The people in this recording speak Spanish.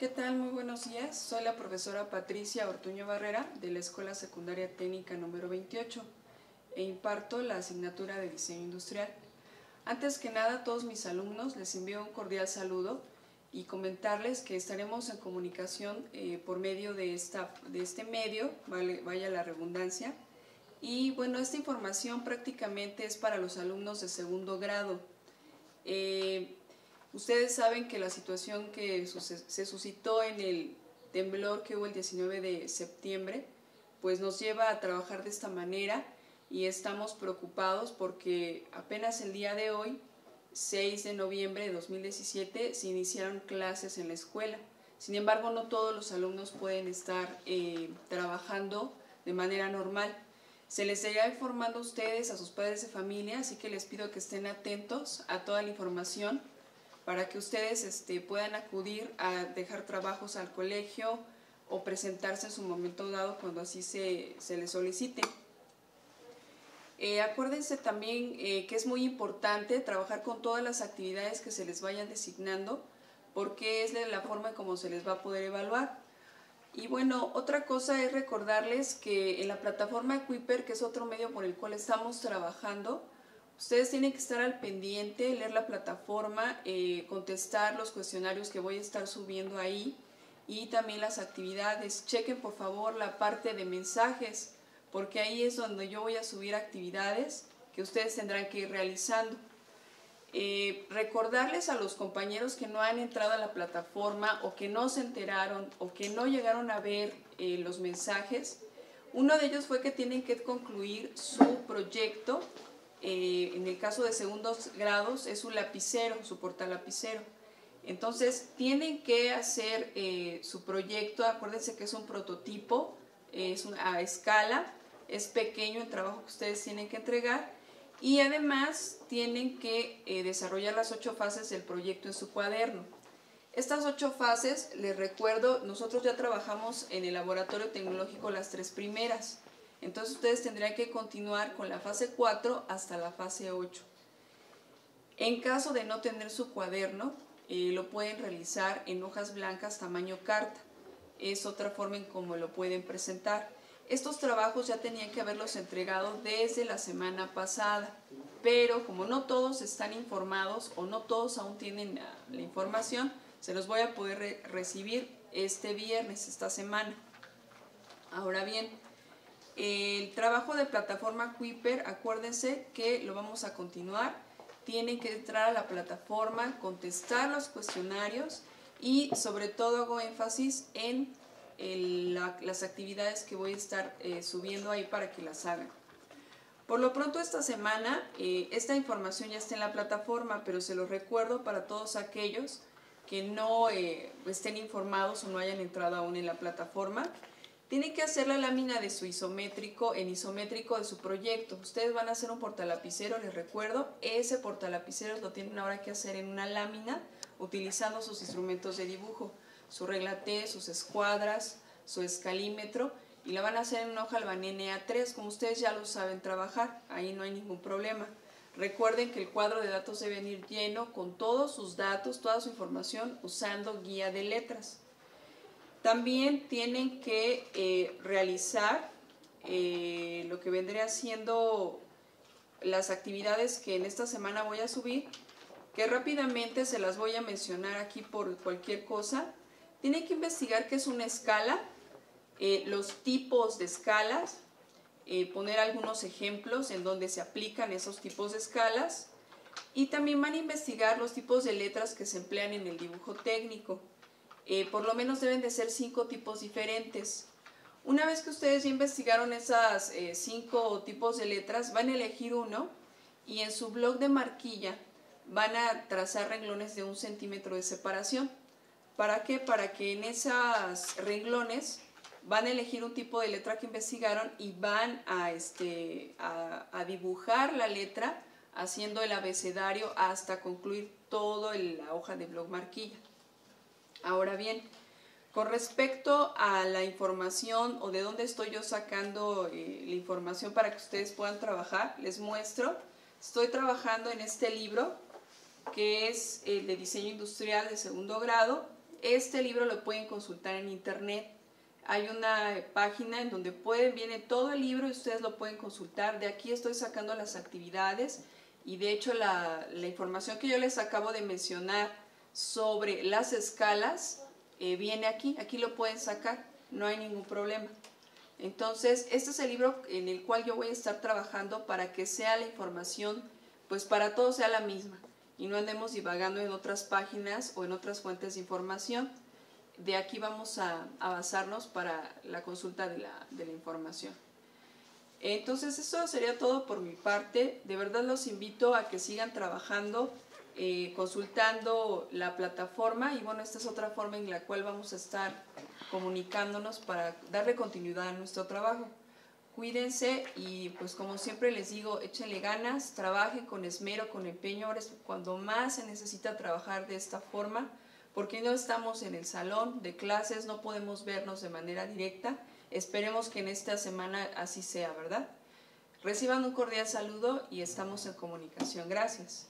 ¿Qué tal? Muy buenos días. Soy la profesora Patricia Ortuño Barrera de la Escuela Secundaria Técnica número 28 e imparto la asignatura de Diseño Industrial. Antes que nada, a todos mis alumnos les envío un cordial saludo y comentarles que estaremos en comunicación eh, por medio de, esta, de este medio, vaya la redundancia. Y bueno, esta información prácticamente es para los alumnos de segundo grado. Eh, Ustedes saben que la situación que se suscitó en el temblor que hubo el 19 de septiembre, pues nos lleva a trabajar de esta manera y estamos preocupados porque apenas el día de hoy, 6 de noviembre de 2017, se iniciaron clases en la escuela. Sin embargo, no todos los alumnos pueden estar eh, trabajando de manera normal. Se les irá informando a ustedes, a sus padres de familia, así que les pido que estén atentos a toda la información para que ustedes este, puedan acudir a dejar trabajos al colegio o presentarse en su momento dado cuando así se, les solicite. Eh, acuérdense también eh, que es muy importante trabajar con todas las actividades que se les vayan designando porque es la forma en cómo se les va a poder evaluar. Y bueno, otra cosa es recordarles que en la plataforma Quiper, que es otro medio por el cual estamos trabajando, Ustedes tienen que estar al pendiente, leer la plataforma, eh, contestar los cuestionarios que voy a estar subiendo ahí y también las actividades. Chequen por favor la parte de mensajes, porque ahí es donde yo voy a subir actividades que ustedes tendrán que ir realizando. Eh, recordarles a los compañeros que no han entrado a la plataforma o que no se enteraron o que no llegaron a ver eh, los mensajes. Uno de ellos fue que tienen que concluir su proyecto eh, en el caso de segundos grados es un lapicero, su portalapicero. Entonces tienen que hacer eh, su proyecto, acuérdense que es un prototipo, es a escala, es pequeño el trabajo que ustedes tienen que entregar y además tienen que eh, desarrollar las ocho fases del proyecto en su cuaderno. Estas ocho fases, les recuerdo, nosotros ya trabajamos en el laboratorio tecnológico las tres primeras. Entonces ustedes tendrían que continuar con la fase 4 hasta la fase 8. En caso de no tener su cuaderno, eh, lo pueden realizar en hojas blancas tamaño carta. Es otra forma en cómo lo pueden presentar. Estos trabajos ya tenían que haberlos entregado desde la semana pasada, pero como no todos están informados o no todos aún tienen la, información, se los voy a poder recibir este viernes, esta semana. Ahora bien, el trabajo de plataforma Quiper, acuérdense que lo vamos a continuar. Tienen que entrar a la plataforma, contestar los cuestionarios y sobre todo hago énfasis en las actividades que voy a estar eh, subiendo ahí para que las hagan. Por lo pronto esta semana eh, esta información ya está en la plataforma, pero se lo recuerdo para todos aquellos que no eh, estén informados o no hayan entrado aún en la plataforma. Tienen que hacer la lámina de su isométrico en isométrico de su proyecto. Ustedes van a hacer un portalapicero, les recuerdo, ese portalapicero lo tienen ahora que hacer en una lámina utilizando sus instrumentos de dibujo, su regla T, sus escuadras, su escalímetro y la van a hacer en una hoja albanene A3, como ustedes ya lo saben trabajar, ahí no hay ningún problema. Recuerden que el cuadro de datos debe venir lleno con todos sus datos, toda su información usando guía de letras. También tienen que eh, realizar eh, lo que vendría siendo las actividades que en esta semana voy a subir, que rápidamente se las voy a mencionar aquí por cualquier cosa. Tienen que investigar qué es una escala, eh, los tipos de escalas, poner algunos ejemplos en donde se aplican esos tipos de escalas y también van a investigar los tipos de letras que se emplean en el dibujo técnico. Eh, por lo menos deben de ser cinco tipos diferentes. Una vez que ustedes ya investigaron esas eh, cinco tipos de letras, van a elegir uno y en su blog de marquilla van a trazar renglones de un centímetro de separación. ¿Para qué? Para que en esos renglones van a elegir un tipo de letra que investigaron y van a, este, a, dibujar la letra haciendo el abecedario hasta concluir toda la hoja de blog marquilla. Ahora bien, con respecto a la información o de dónde estoy yo sacando eh, la información para que ustedes puedan trabajar, les muestro. Estoy trabajando en este libro que es el de diseño industrial de segundo grado. Este libro lo pueden consultar en internet. Hay una página en donde pueden, viene todo el libro y ustedes lo pueden consultar. De aquí estoy sacando las actividades y de hecho la información que yo les acabo de mencionar sobre las escalas eh, viene aquí. Aquí lo pueden sacar, no hay ningún problema. Entonces, este es el libro en el cual yo voy a estar trabajando para que sea la información, pues para todos sea la misma y no andemos divagando en otras páginas o en otras fuentes de información. De aquí vamos a, basarnos para la consulta de la, de la información. Entonces, eso sería todo por mi parte. De verdad los invito a que sigan trabajando, eh, consultando la plataforma y bueno, esta es otra forma en la cual vamos a estar comunicándonos para darle continuidad a nuestro trabajo. Cuídense y pues como siempre les digo, échenle ganas, trabajen con esmero, con empeño, ahora es cuando más se necesita trabajar de esta forma, porque no estamos en el salón de clases, no podemos vernos de manera directa. Esperemos que en esta semana así sea, ¿verdad? Reciban un cordial saludo y estamos en comunicación. Gracias.